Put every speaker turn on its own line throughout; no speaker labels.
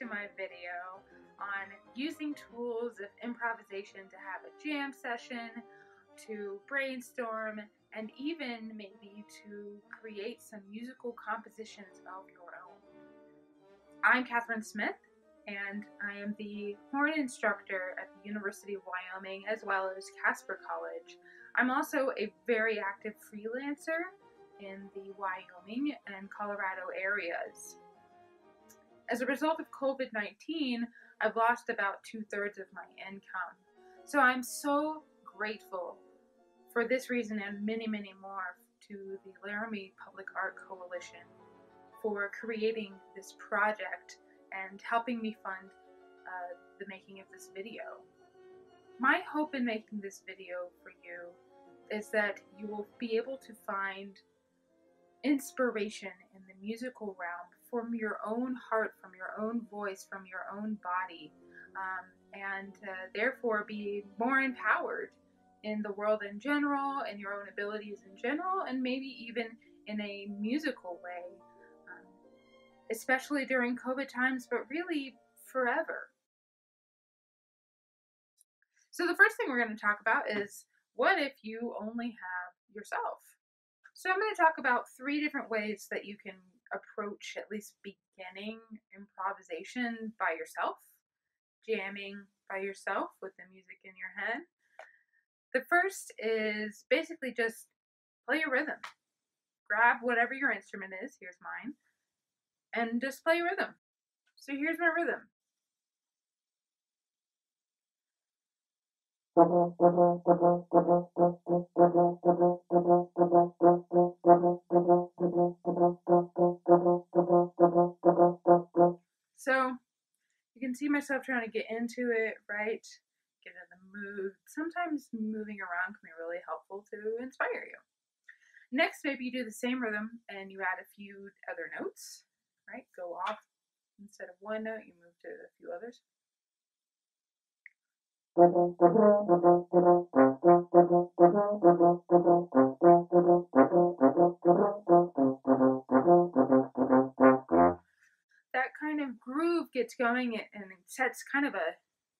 to my video on using tools of improvisation to have a jam session, to brainstorm, and even maybe to create some musical compositions of your own. I'm Katherine Smith, and I am the horn instructor at the University of Wyoming as well as Casper College. I'm also a very active freelancer in the Wyoming and Colorado areas. As a result of COVID 19, I've lost about two thirds of my income. So I'm so grateful for this reason and many, many more to the Laramie Public Art Coalition for creating this project and helping me fund uh, the making of this video. My hope in making this video for you is that you will be able to find inspiration in the musical realm from your own heart, from your own voice, from your own body, um, and uh, therefore be more empowered in the world in general, in your own abilities in general, and maybe even in a musical way, um, especially during COVID times, but really forever. So, the first thing we're going to talk about is what if you only have yourself? So, I'm going to talk about three different ways that you can approach at least beginning improvisation by yourself, jamming by yourself with the music in your head. The first is basically just play a rhythm. Grab whatever your instrument is, here's mine, and just play rhythm. So here's my rhythm. So you can see myself trying to get into it, right? Get in the mood. Sometimes moving around can be really helpful to inspire you. Next, maybe you do the same rhythm and you add a few other notes, right? Go off instead of one note, you move to a few others. That kind of groove gets going and it sets kind of a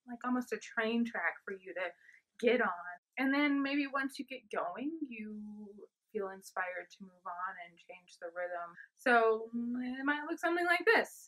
like almost a train track for you to get on. And then maybe once you get going, you feel inspired to move on and change the rhythm. So mm, it might look something like this.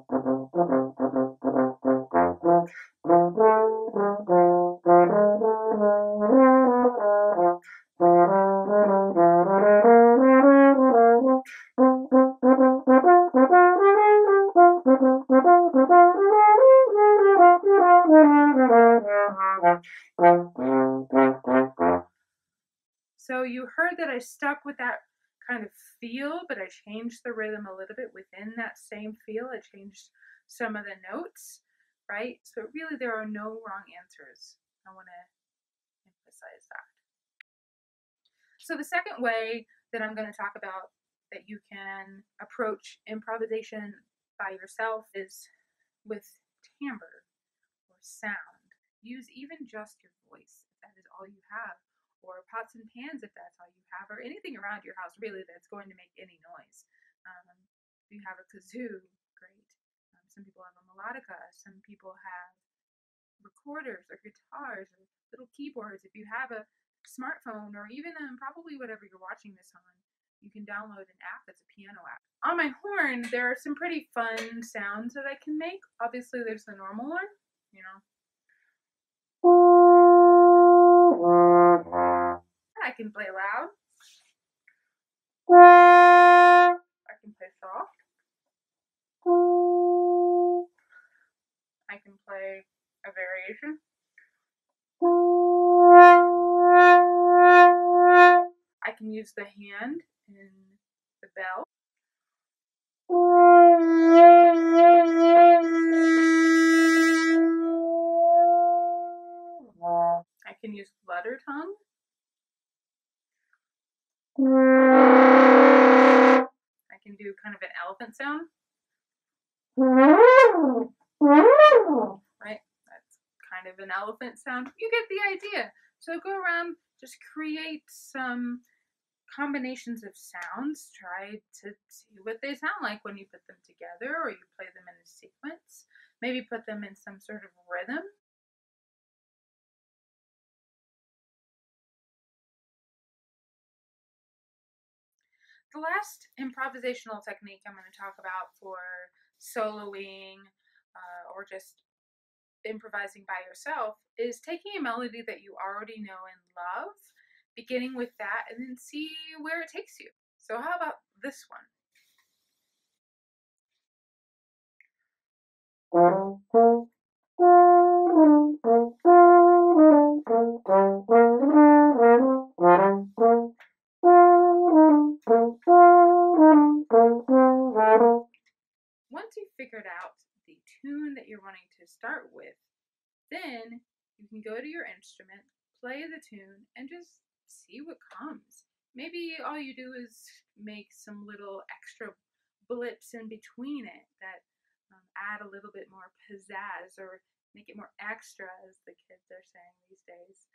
So you heard that I stuck with that kind of feel, but I changed the rhythm a little bit within that same feel. I changed some of the notes, right? So really there are no wrong answers. I want to emphasize that. So the second way that I'm going to talk about that you can approach improvisation by yourself is with timbre or sound. Use even just your voice if that is all you have or pots and pans if that's all you have, or anything around your house really that's going to make any noise. Um, if you have a kazoo, great. Um, some people have a melodica. Some people have recorders or guitars or little keyboards. If you have a smartphone or even um, probably whatever you're watching this on, you can download an app that's a piano app. On my horn, there are some pretty fun sounds that I can make. Obviously, there's the normal one, you know. I can play loud. I can play soft. I can play a variation. I can use the hand in the bell. I can use flutter tongue. I can do kind of an elephant sound. Right? That's kind of an elephant sound. You get the idea. So go around, just create some combinations of sounds. Try to see what they sound like when you put them together or you play them in a sequence. Maybe put them in some sort of rhythm. The last improvisational technique I'm going to talk about for soloing uh, or just improvising by yourself is taking a melody that you already know and love, beginning with that, and then see where it takes you. So, how about this one? figured out the tune that you're wanting to start with, then you can go to your instrument, play the tune, and just see what comes. Maybe all you do is make some little extra blips in between it that um, add a little bit more pizzazz or make it more extra, as the kids are saying these days.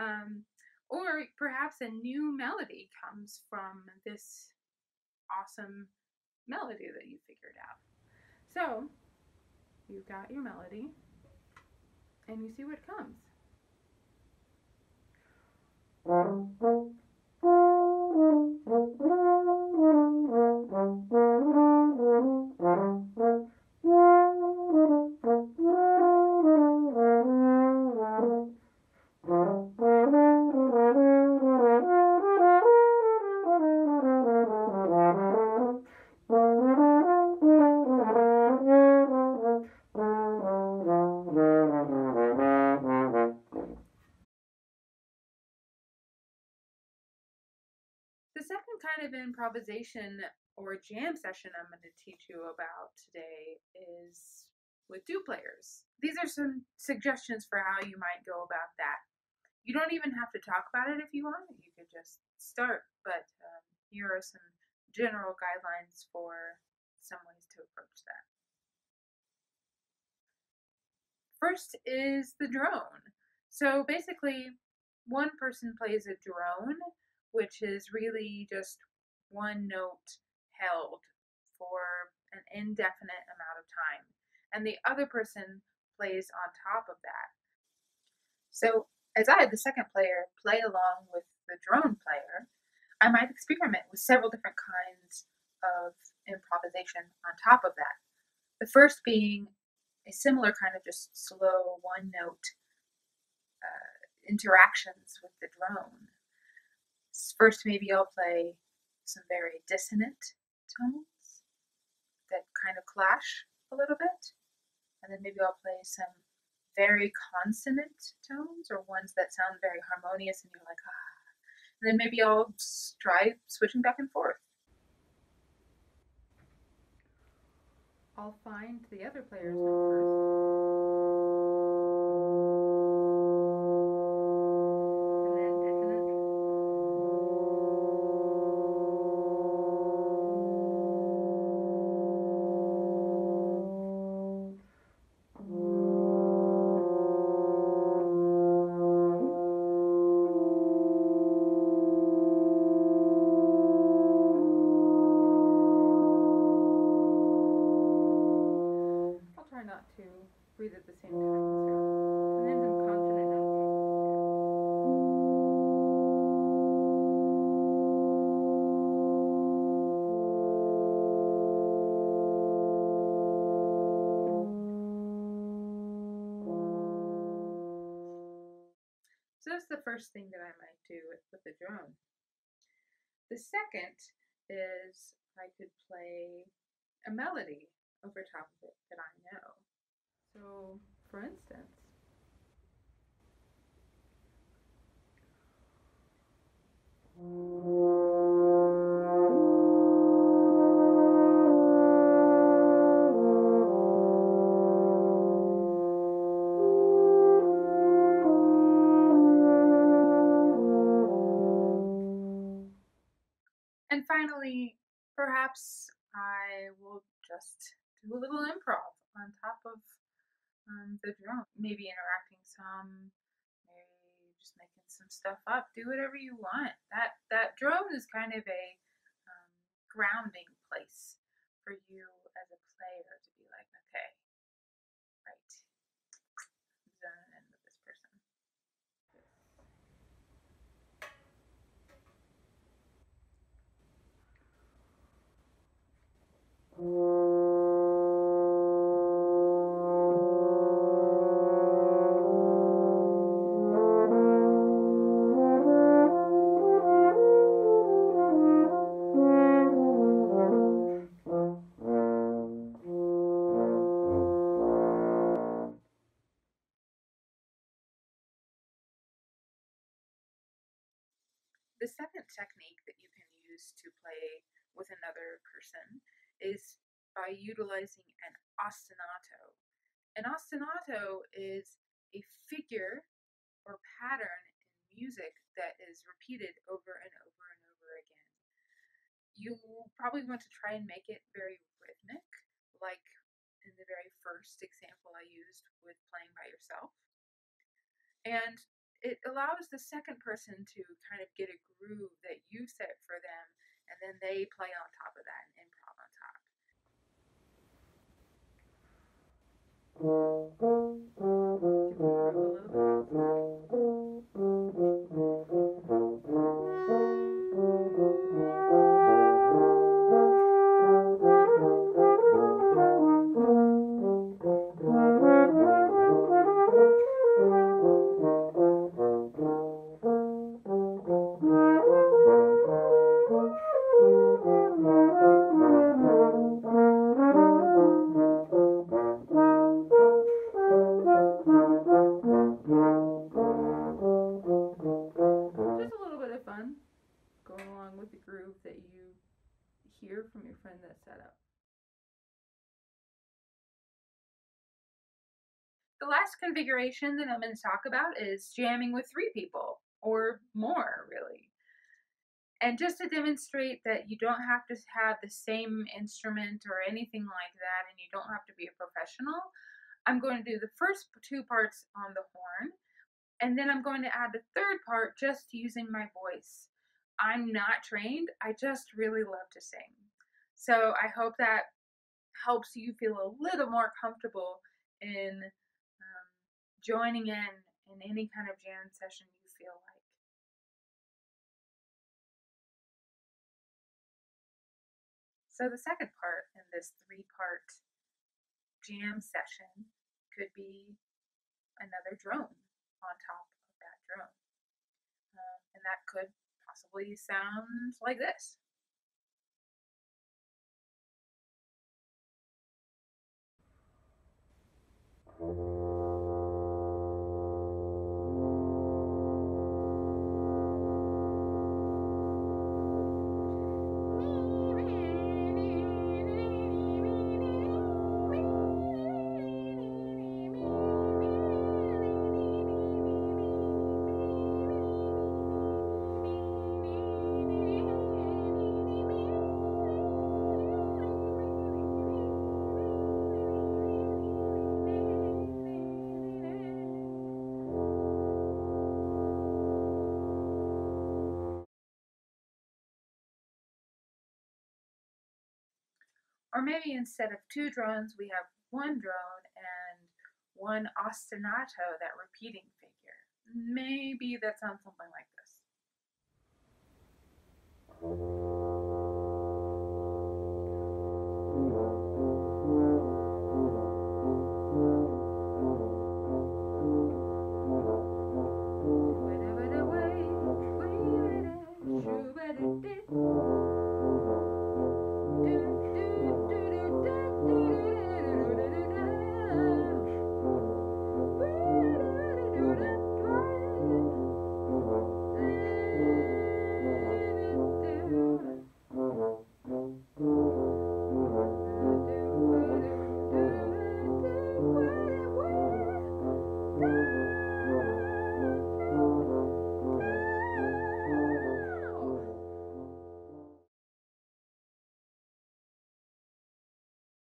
Um, or perhaps a new melody comes from this awesome melody that you figured out. So, you've got your melody, and you see what comes. improvisation or jam session I'm going to teach you about today is with two players. These are some suggestions for how you might go about that. You don't even have to talk about it if you want, you could just start, but um, here are some general guidelines for some ways to approach that. First is the drone. So basically, one person plays a drone which is really just one note held for an indefinite amount of time. And the other person plays on top of that. So, as I, had the second player, play along with the drone player, I might experiment with several different kinds of improvisation on top of that. The first being a similar kind of just slow one note uh, interactions with the drone. First, maybe I'll play some very dissonant tones that kind of clash a little bit. And then maybe I'll play some very consonant tones or ones that sound very harmonious and you're like, ah. And then maybe I'll try switching back and forth. I'll find the other player's first. That's the first thing that I might do with, with the drone. The second is I could play a melody over top of it that I know. So, for instance, perhaps I will just do a little improv on top of um, the drone. Maybe interacting some, maybe just making some stuff up. Do whatever you want. That that drone is kind of a um, grounding place for you as a player to be like, okay, Utilizing an ostinato. An ostinato is a figure or pattern in music that is repeated over and over and over again. You probably want to try and make it very rhythmic, like in the very first example I used with playing by yourself. And it allows the second person to kind of get a groove that you set for them, and then they play on top of that and on top. The groove a little bit. Last configuration that I'm going to talk about is jamming with three people or more, really. And just to demonstrate that you don't have to have the same instrument or anything like that, and you don't have to be a professional, I'm going to do the first two parts on the horn, and then I'm going to add the third part just using my voice. I'm not trained, I just really love to sing. So I hope that helps you feel a little more comfortable in joining in in any kind of jam session you feel like. So the second part in this three-part jam session could be another drone on top of that drone. Um, and that could possibly sound like this. Or maybe instead of two drones, we have one drone and one ostinato, that repeating figure. Maybe that sounds something like this.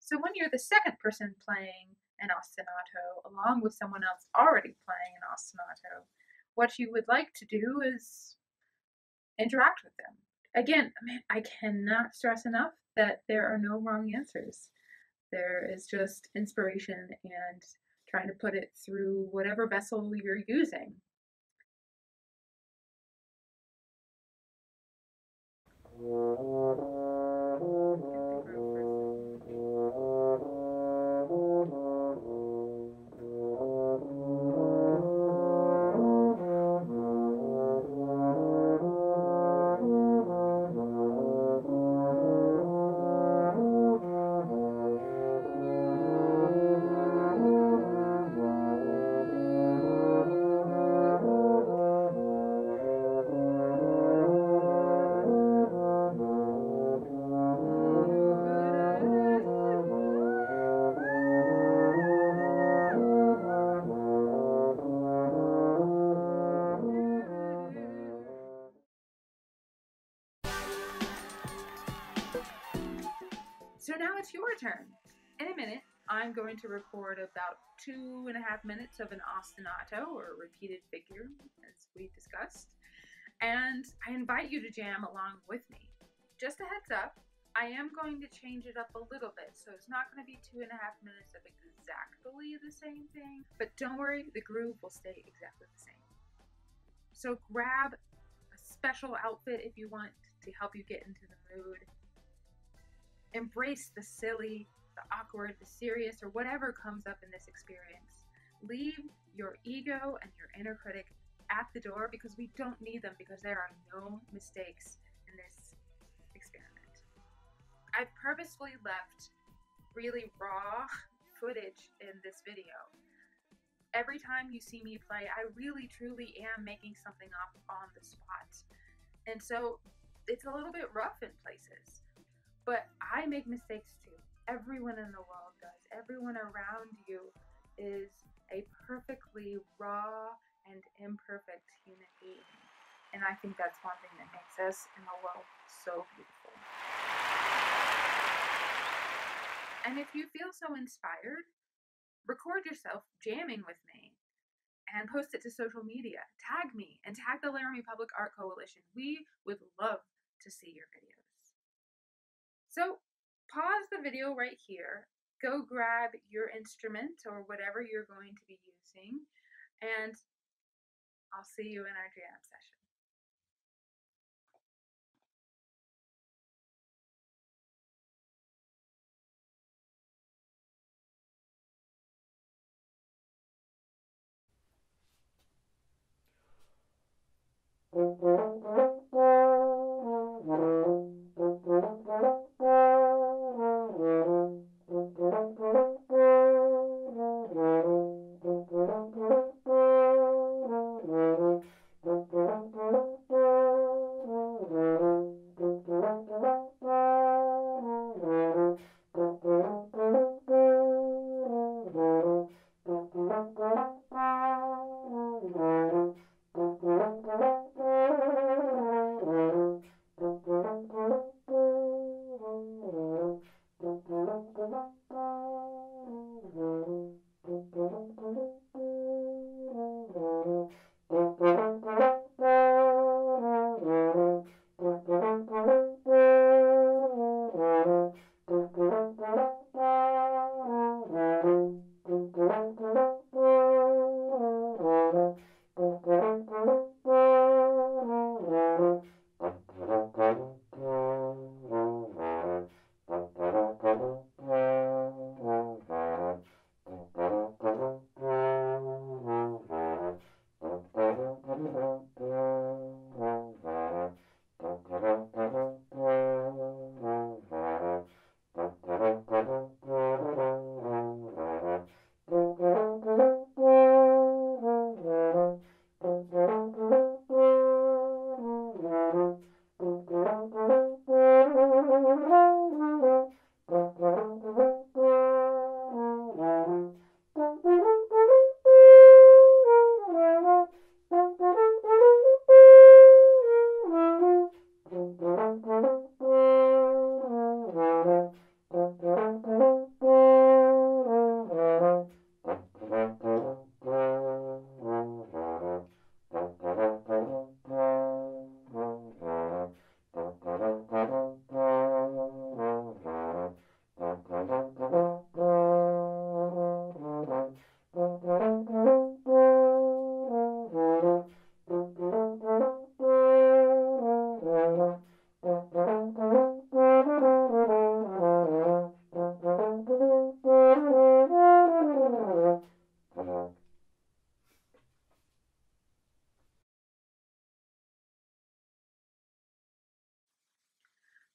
So when you're the second person playing an ostinato along with someone else already playing an ostinato, what you would like to do is interact with them. Again, I cannot stress enough that there are no wrong answers. There is just inspiration and trying to put it through whatever vessel you're using. Turn. In a minute, I'm going to record about two and a half minutes of an ostinato or repeated figure, as we discussed. And I invite you to jam along with me. Just a heads up, I am going to change it up a little bit, so it's not going to be two and a half minutes of exactly the same thing. But don't worry, the groove will stay exactly the same. So grab a special outfit if you want to help you get into the mood Embrace the silly, the awkward, the serious, or whatever comes up in this experience. Leave your ego and your inner critic at the door because we don't need them because there are no mistakes in this experiment. I've purposefully left really raw footage in this video. Every time you see me play, I really truly am making something up on the spot. And so it's a little bit rough in places. But I make mistakes too. Everyone in the world does. Everyone around you is a perfectly raw and imperfect human being. And I think that's one thing that makes us in the world so beautiful. And if you feel so inspired, record yourself jamming with me and post it to social media. Tag me and tag the Laramie Public Art Coalition. We would love to see your videos. So pause the video right here, go grab your instrument or whatever you're going to be using, and I'll see you in our jam session.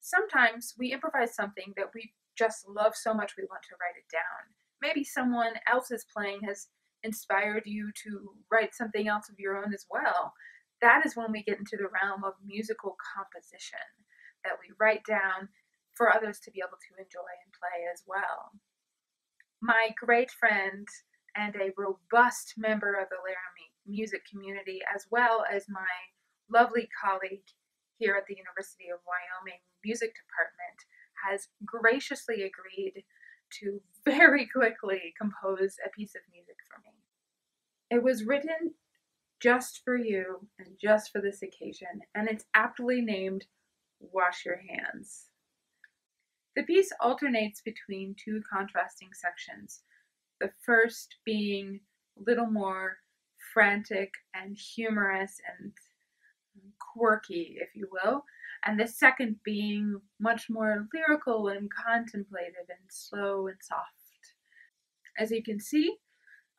sometimes we improvise something that we just love so much we want to write it down. Maybe someone else's playing has inspired you to write something else of your own as well. That is when we get into the realm of musical composition that we write down for others to be able to enjoy and play as well. My great friend and a robust member of the Laramie music community, as well as my lovely colleague here at the University of Wyoming Music Department, has graciously agreed to very quickly compose a piece of music for me. It was written just for you and just for this occasion, and it's aptly named Wash Your Hands. The piece alternates between two contrasting sections, the first being a little more frantic and humorous and quirky, if you will, and the second being much more lyrical and contemplative and slow and soft. As you can see,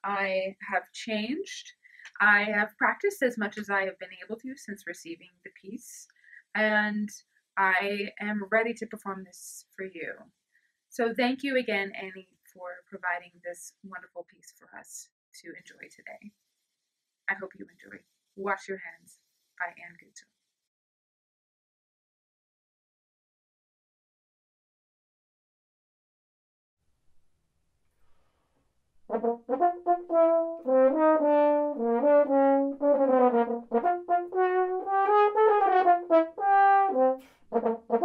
I have changed. I have practiced as much as I have been able to since receiving the piece, and I am ready to perform this for you. So, thank you again, Annie, for providing this wonderful piece for us to enjoy today. I hope you enjoy. Wash Your Hands by Anne Guzzo. Thank you.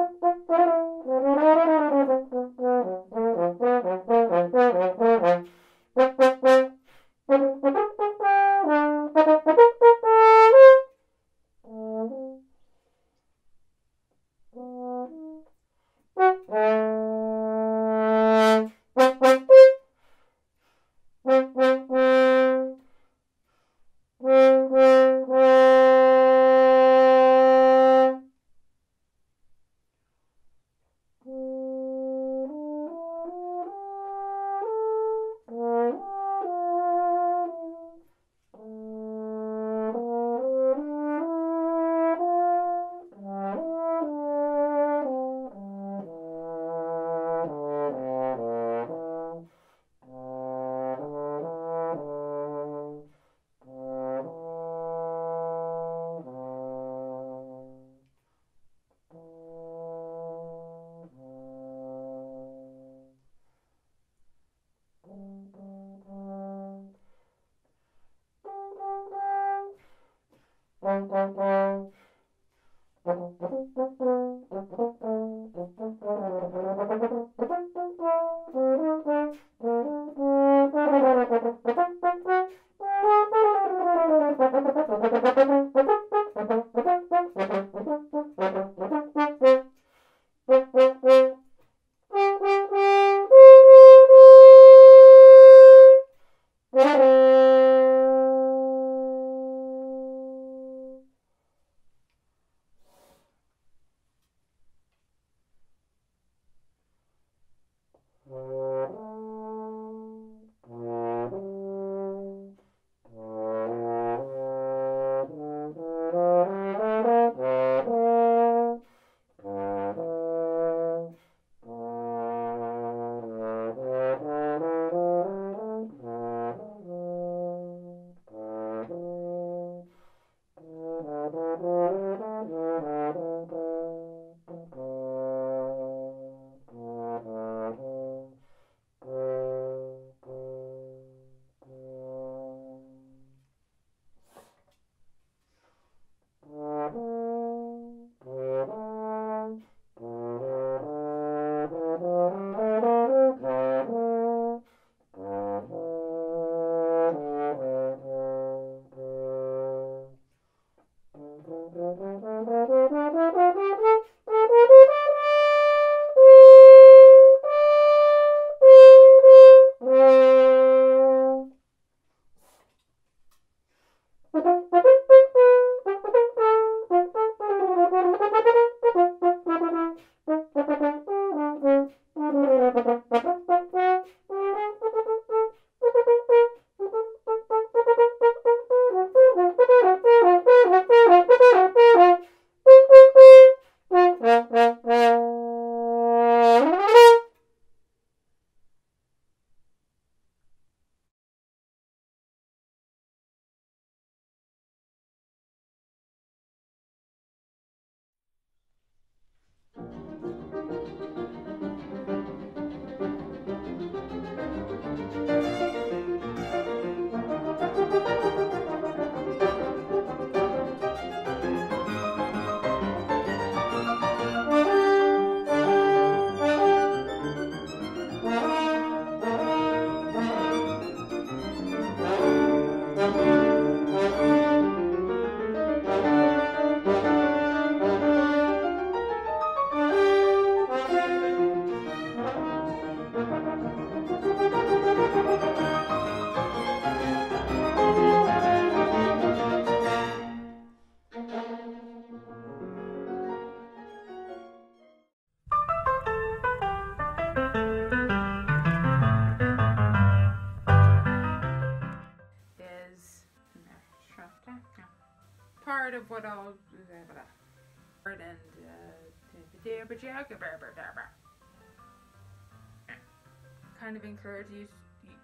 Encourages you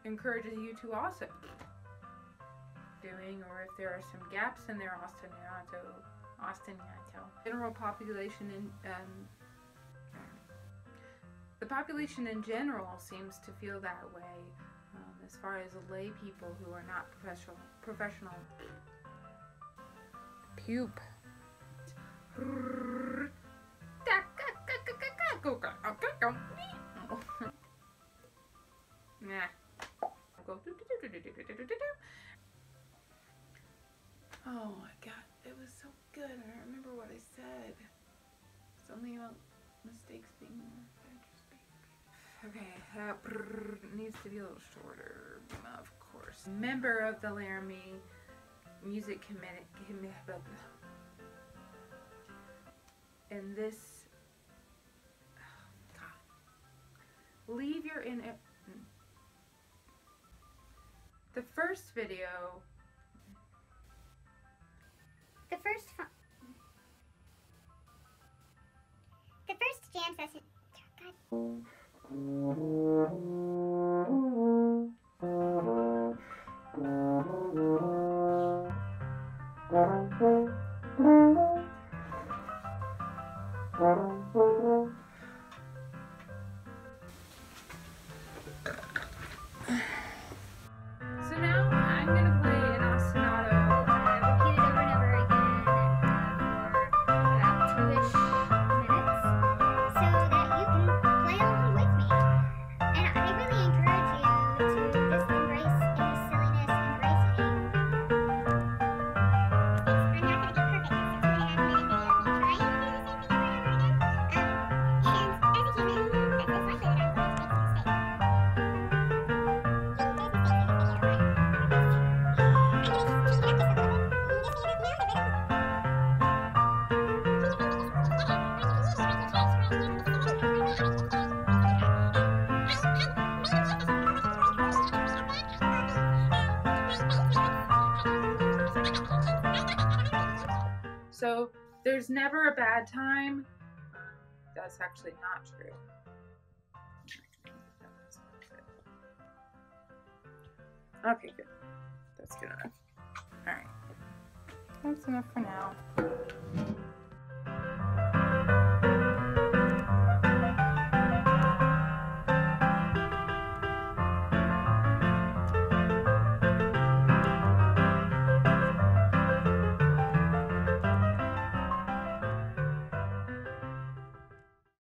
encourages you to also doing or if there are some gaps in there ostinato ostinato general population in um, the population in general seems to feel that way um, as far as lay people who are not professional professional. Pupe nah go oh my god it was so good. I don't remember what i said. Something about mistakes being okay uh, that needs to be a little shorter. Of course. Member of the laramie music committee and this oh God. leave your in the first video
the first the first jam session God.
So there's never a bad time. That's actually not true. Okay, good. That's good enough. Alright. That's enough for now.